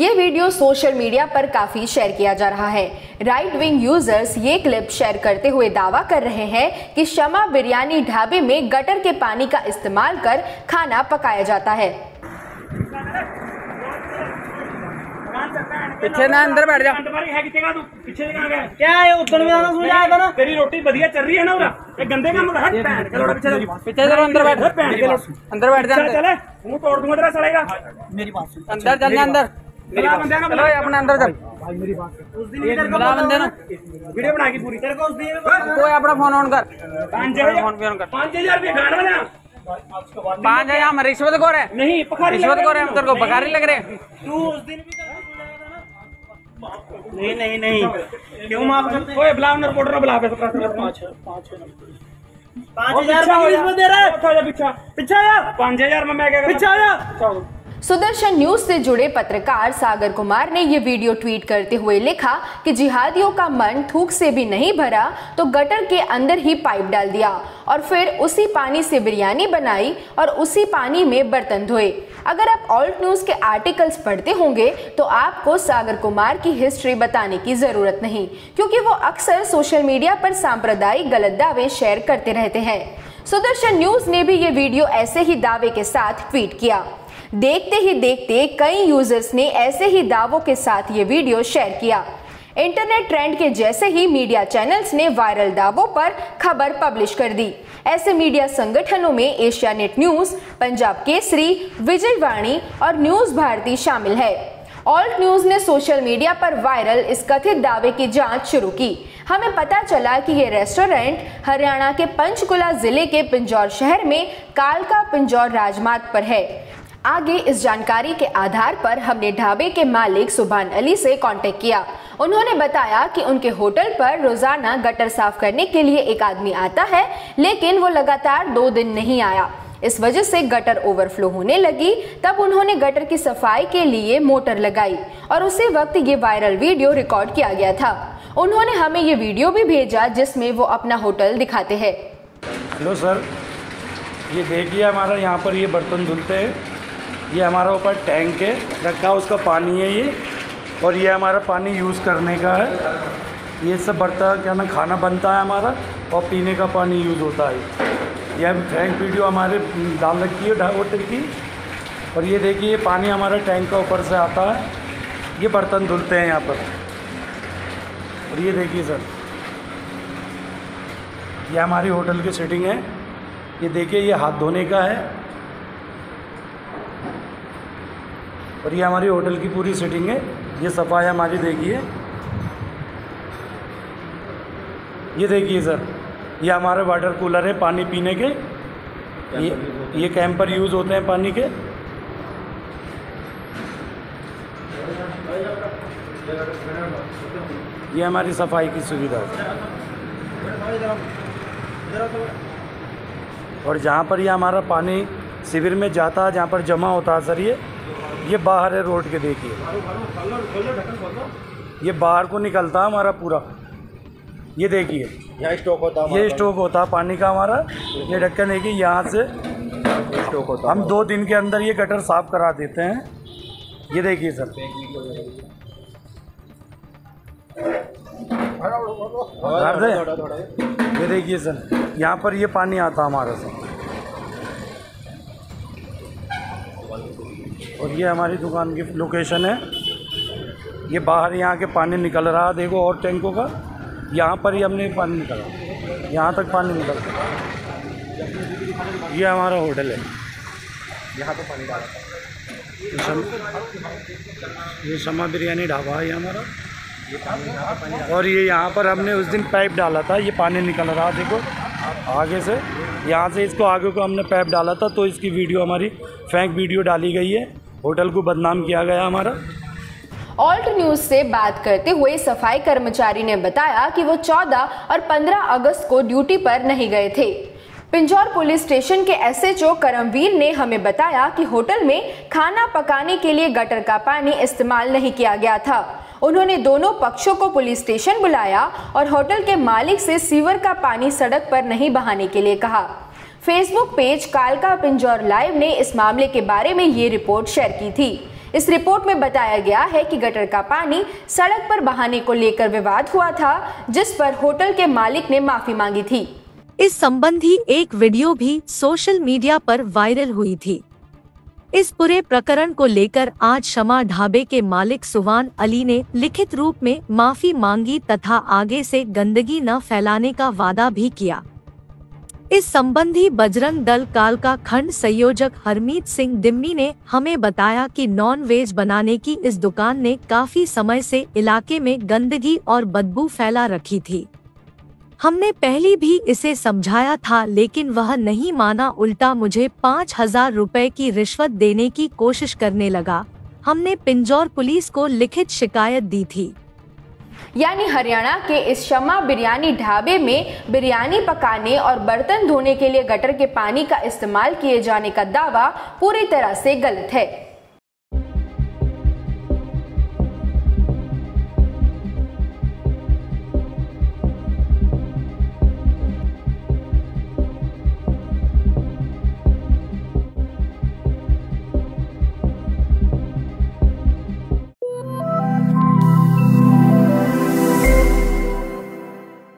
ये video social media पर काफ़ी शेयर किया जा रहा है। राइट विंग यूज़र्स ये क्लिप शेयर करते हुए दावा कर रहे हैं कि शमा बिरयानी ढाबे में गटर के पानी का इस्तेमाल कर खाना पकाया जाता है। पीछे ना अंदर बैठ जा। क्या है रोटी बढ़िया चल रही है ना गंदे काम अंदर बैठ। जा अंदर। चल अंदर। चलो अपने अंदर चल। बुला बंदे ना। वीडियो बना के पूरी। तेरे को उस दिन कोई अपना फ़ोन ऑन कर। फ़ोन पे ऑन कर। पाँच हज़ार रुपये खाना बना। पाँच हज़ार हम रिश्वत को रहे नहीं रिश्वत को रहे हम तेरे को बकारी लग रहे तू उस दिन भी नहीं नहीं नहीं। क्यों माफ़ करते ओए बुला उन रिपोर्टर को बुला पे पाँच पाँच पाँच हज़ार दे रहा है पीछा पीछा। यार पाँच हज़ार में मैं क्या पीछा यार सुदर्शन न्यूज़ से जुड़े पत्रकार सागर कुमार ने ये वीडियो ट्वीट करते हुए लिखा कि जिहादियों का मन थूक से भी नहीं भरा तो गटर के अंदर ही पाइप डाल दिया और फिर उसी पानी से बिरयानी बनाई और उसी पानी में बर्तन धोए। अगर आप ऑल्ट न्यूज़ के आर्टिकल्स पढ़ते होंगे तो आपको सागर कुमार की हिस्ट्री बताने की ज़रूरत नहीं, क्योंकि वो अक्सर सोशल मीडिया पर सांप्रदायिक गलत दावे शेयर करते रहते हैं। सुदर्शन न्यूज़ ने भी ये वीडियो ऐसे ही दावे के साथ ट्वीट किया। देखते ही देखते कई यूज़र्स ने ऐसे ही दावों के साथ ये वीडियो शेयर किया। इंटरनेट ट्रेंड के जैसे ही मीडिया चैनल्स ने वायरल दावों पर खबर पब्लिश कर दी। ऐसे मीडिया संगठनों में एशिया नेट न्यूज़ पंजाब केसरी विजयवाणी और न्यूज़ भारती शामिल है। ऑल्ट न्यूज़ ने सोशल मीडिया पर वायरल इस कथित दावे की जाँच शुरू की। हमें पता चला कि ये रेस्टोरेंट हरियाणा के पंचकुला ज़िले के पिंजौर शहर में कालका पिंजौर राजमार्ग पर है। आगे इस जानकारी के आधार पर हमने ढाबे के मालिक सुभान अली से कांटेक्ट किया। उन्होंने बताया कि उनके होटल पर रोज़ाना गटर साफ़ करने के लिए एक आदमी आता है, लेकिन वो लगातार दो दिन नहीं आया। इस वजह से गटर ओवरफ्लो होने लगी। तब उन्होंने गटर की सफ़ाई के लिए मोटर लगाई और उसी वक्त ये वायरल वीडियो रिकॉर्ड किया गया था। उन्होंने हमें ये वीडियो भी भेजा जिसमें वो अपना होटल दिखाते हैं। हेलो सर, ये देखिए हमारा यहाँ पर ये बर्तन धुलते हैं। ये हमारा ऊपर टैंक है। रखा उसका पानी है ये। और ये हमारा पानी यूज़ करने का है। ये सब बर्तन क्या ना खाना बनता है हमारा और पीने का पानी यूज़ होता है। ये हम टैंक वीडियो हमारे डाल रखी है ढा- होटल की। और ये देखिए, ये पानी हमारा टैंक का ऊपर से आता है। ये बर्तन धुलते हैं यहाँ पर। और ये देखिए सर। ये हमारी होटल की सेटिंग है। ये देखिए, ये हाथ धोने का है। और ये हमारी होटल की पूरी सेटिंग है। ये सफ़ाई हमारी देखिए। ये देखिए सर, ये हमारे वाटर कूलर है पानी पीने के। ये ये कैंपर यूज़ होते हैं पानी के। ये हमारी सफ़ाई की सुविधा है। और जहाँ पर ये हमारा पानी शिविर में जाता है जहाँ पर जमा होता है सर ये। ये बाहर है रोड के देखिए। ये बाहर को निकलता है हमारा पूरा। ये देखिए। यहाँ स्टॉक होता ये स्टॉक होता है पानी का हमारा। ये ढक्कन देखिए यहाँ से। स्टॉक होता हम दो दिन के अंदर ये गटर साफ़ करा देते हैं। ये देखिए सर। ये देखिए सर यहाँ पर ये पानी आता हमारा सर और ये हमारी दुकान की लोकेशन है। ये बाहर यहाँ के पानी निकल रहा है, देखो और टैंकों का। यहाँ पर ही हमने पानी निकाला। यहाँ तक पानी निकल रहा। ये हमारा होटल है। यहाँ पे पानी डाला। ये सम बिरयानी ढाबा है हमारा। और ये यहाँ पर हमने उस दिन पाइप डाला था। ये पानी निकल रहा देखो। आगे से। यहाँ से इसको आगे को हमने पाइप डाला था तो इसकी वीडियो हमारी फेंक वीडियो डाली गई है। होटल को बदनाम किया गया हमारा। ऑल्ट न्यूज़ से बात करते हुए सफ़ाई कर्मचारी ने बताया कि वो 14 और 15 अगस्त को ड्यूटी पर नहीं गए थे। पिंजौर पुलिस स्टेशन के एसएचओ करमवीर ने हमें बताया कि होटल में खाना पकाने के लिए गटर का पानी इस्तेमाल नहीं किया गया था। उन्होंने दोनों पक्षों को पुलिस स्टेशन बुलाया और होटल के मालिक से सीवर का पानी सड़क पर नहीं बहाने के लिए कहा। फेसबुक पेज कालका पिंजौर लाइव ने इस मामले के बारे में ये रिपोर्ट शेयर की थी। इस रिपोर्ट में बताया गया है कि गटर का पानी सड़क पर बहाने को लेकर विवाद हुआ था, जिस पर होटल के मालिक ने माफ़ी मांगी थी। इस संबंधी एक वीडियो भी सोशल मीडिया पर वायरल हुई थी। इस पूरे प्रकरण को लेकर आज शमा ढाबे के मालिक सुवान अली ने लिखित रूप में माफ़ी मांगी तथा आगे से गंदगी न फैलाने का वादा भी किया। इस संबंधी बजरंग दल काल का खंड संयोजक हरमीत सिंह दिम्मी ने हमें बताया कि नॉन वेज बनाने की इस दुकान ने काफ़ी समय से इलाके में गंदगी और बदबू फैला रखी थी। हमने पहले भी इसे समझाया था, लेकिन वह नहीं माना उल्टा मुझे पाँच हज़ार रूपए की रिश्वत देने की कोशिश करने लगा। हमने पिंजौर पुलिस को लिखित शिकायत दी थी। यानी हरियाणा के इस शमा बिरयानी ढाबे में बिरयानी पकाने और बर्तन धोने के लिए गटर के पानी का इस्तेमाल किए जाने का दावा पूरी तरह से गलत है।